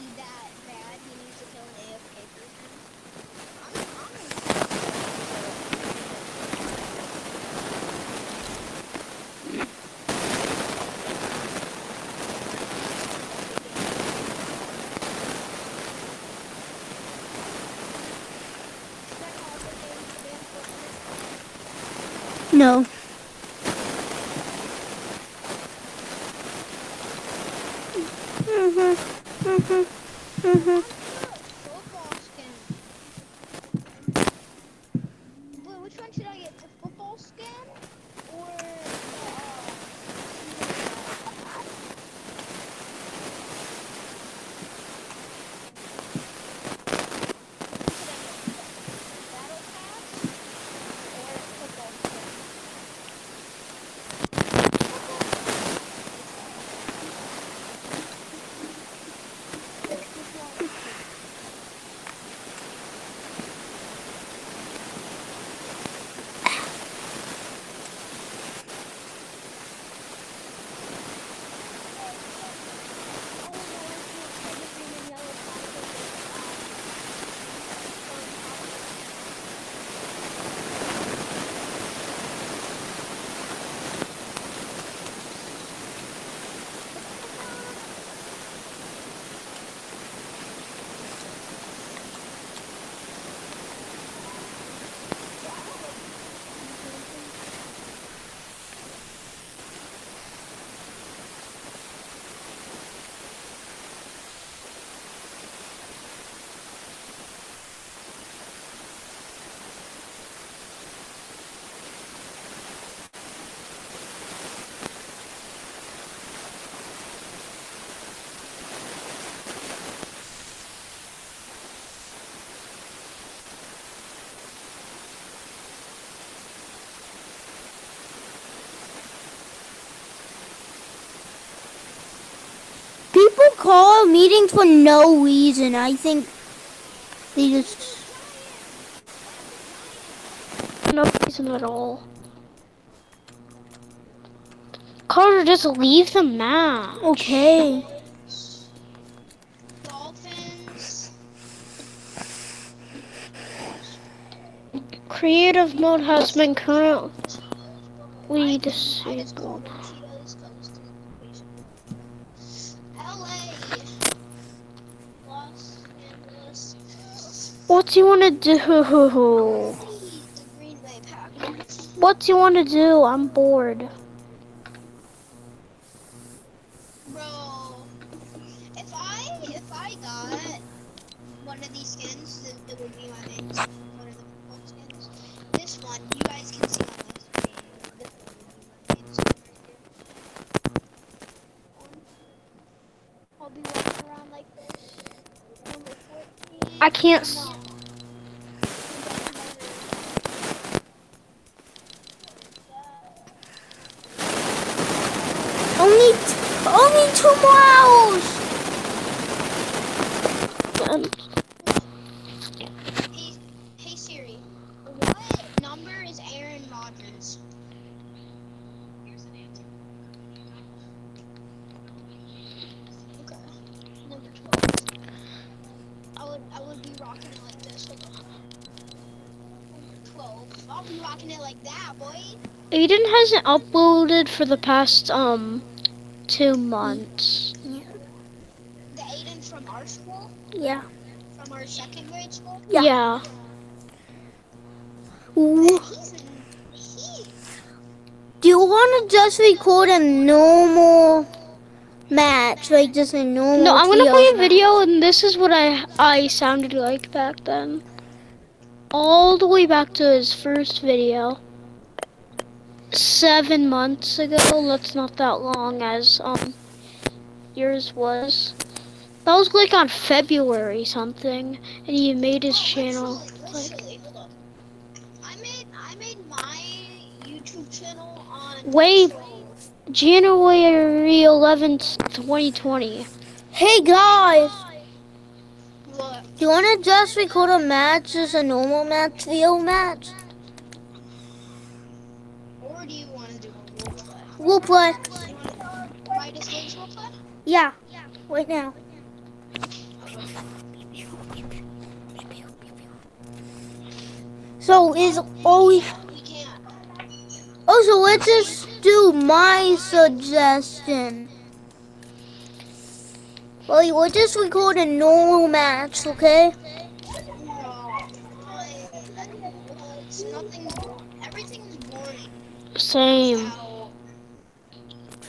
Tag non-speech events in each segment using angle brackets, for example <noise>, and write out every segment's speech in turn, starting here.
he that bad, he needs to kill an AFK person. No. Call meetings for no reason. I think they just. No reason at all. Carter, just leave the map. Okay. Dolphins. Creative mode has been currently disabled. What do you want to do? What do you want to do? I'm bored. Bro, if I if I got one of these skins, it, would be my main skin. I can't. Two more hours. um, Hey, hey Siri, what number is Aaron Rodgers? Here's an answer. Okay, number twelve. I would I would be rocking it like this. Number twelve. I'll be rocking it like that, boy. Aiden hasn't uploaded for the past um two months. The Aiden from our school, Yeah. from our second grade school. Yeah. yeah. He's in, he Do you want to just record a normal match, like just a normal? No, I'm gonna trios play a match? video, and this is what I I sounded like back then. All the way back to his first video. Seven months ago. That's not that long as um yours was. That was like on February something, and he made his Oh, channel. Literally, hold. I made I made my YouTube channel on Wait. January 11th, 2020. Hey guys, What? do you want to just record a match, just a normal match, video match? Or do you want to do a role play? We'll play. You want to write a stage role play? Yeah. Right now. So is always We can't. also let's just do my suggestion. Well, we'll just record a normal match, okay? No. Well, it's nothing. Everything's boring. Same.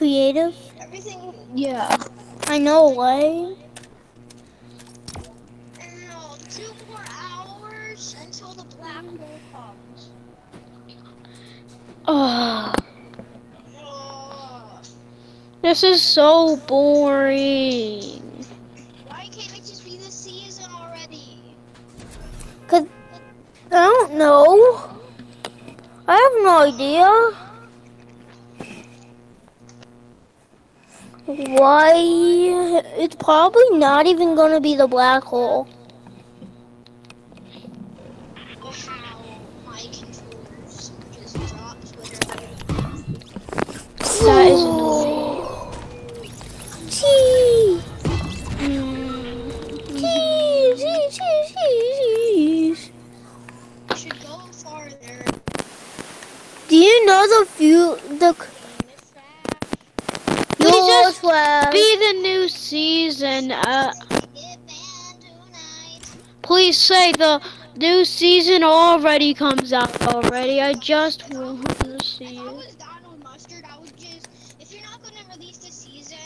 How Creative. everything. Yeah. I know, right? No, two more hours until the black hole comes. Ugh. Ugh. This is so boring. Why can't it just be this season already? Cause I don't know. I have no idea. Why? It's probably not even gonna be the black hole. Say the new season already comes out already. I just want to see it. was Donald Mustard, I would just. If you're not gonna release the season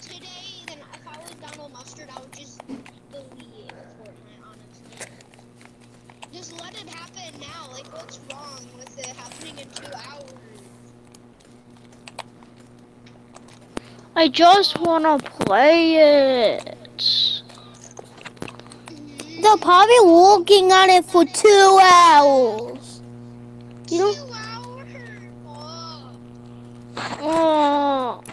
today, then if I was Donald Mustard, I would just delete Fortnite. Honestly, just let it happen now. Like, what's wrong with it happening in two hours? I just want to play it. They're probably working on it for two hours. You know, Two hours. Oh.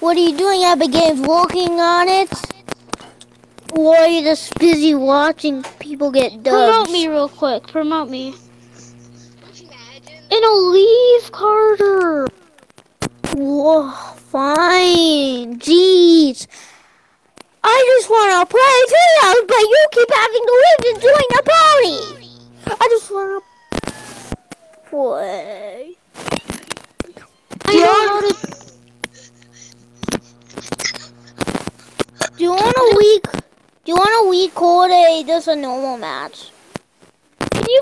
What are you doing, Abigail? Working on it? Or are you just busy watching people get promote me real quick. Promote me. Imagine. And a leave, Carter. Whoa, fine. Jeez. I just want to play hours, but you keep having to live and join a party. I just want to play. I know how to. Do you want a week? Do you want a week or a just a normal match? Can you?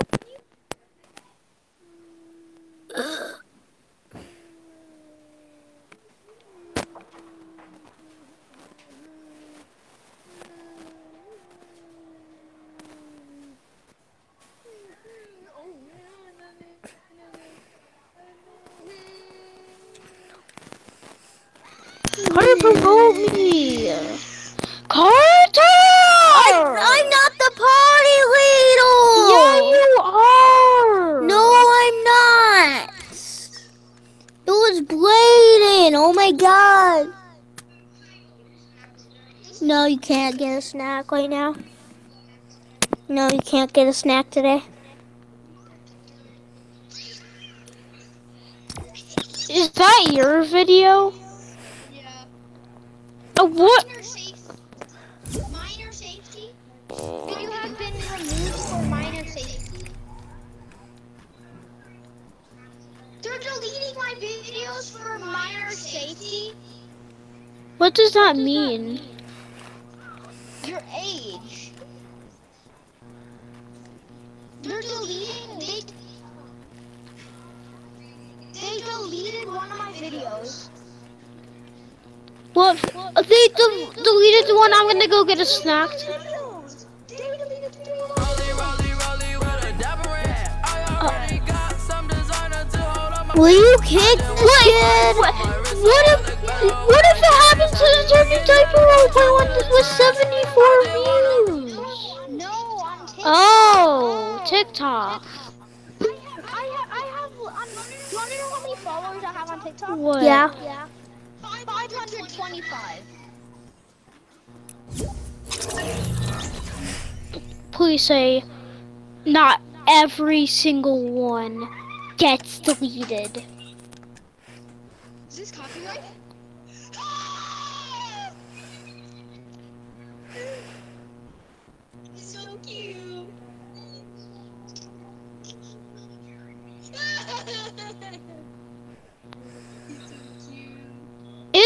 Carter, promote me. Carter! I'm not the party leader. Yeah, you are. No, I'm not. It was Bladen. Oh my god. No, you can't get a snack right now. No, you can't get a snack today. Is that your video? What? Minor safety. Minor safety. You have been removed for minor safety. They're deleting my videos for minor safety. What does that mean? Your age. They're deleting. They. They deleted one of my videos. What? uh, They de- deleted the one. I'm gonna go get a snack. Videos. They deleted three of Rolly, rolly, rolly with a dapper rat. I already got some designer to hold on my Will you kick this What? kid? What, what if? What if it happens to the turkey diaper roleplay one with 74 views? No, on TikTok. Oh, TikTok. I have, I have, I have, um, do you want to know how many followers I have on TikTok? What? Yeah. Yeah. 525. Please say, not every single one gets deleted. Is this copyright?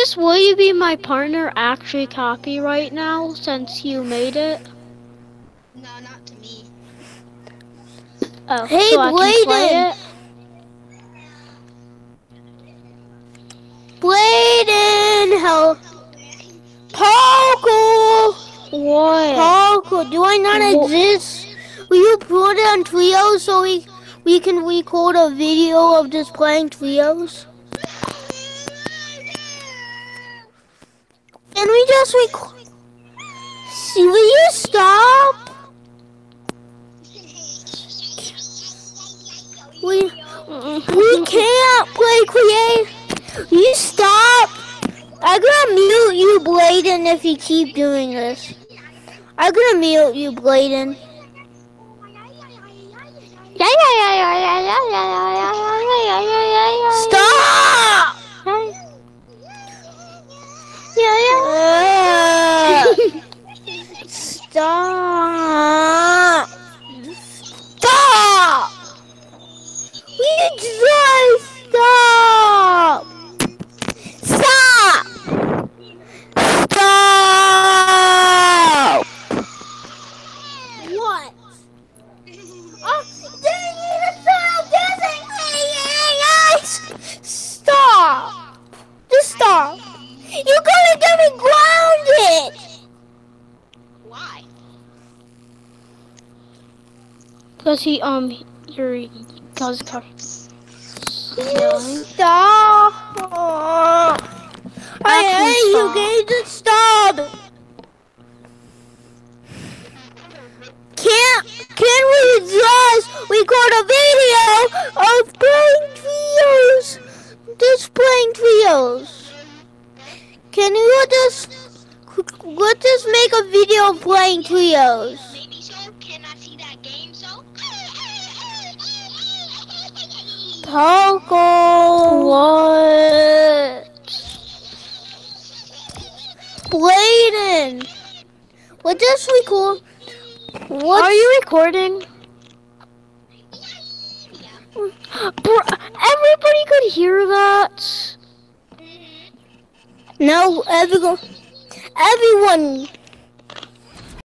Is Will You Be My Partner actually copyright now since you made it? no, not to me. Oh, Hey, so I can play Bladen. Bladen, how? Parkour! What? Parkour, do I not Wha- exist? Will you put it on Trio so we we can record a video of just playing trios? Can we just record? See, will you stop? We we can't play create. You stop. I'm gonna mute you, Bladen, if you keep doing this. I'm gonna mute you, Bladen. Yeah, <laughs> Stop! Um your cause car. Stop! I can hate you, guys. Just stop! Can't, can we just record a video of playing trios? Just playing trios. Can you just, let's just make a video of playing trios. Taco. What? Bladen. Let's just record. What Are you recording? Bro, everybody could hear that. No, everyone, everyone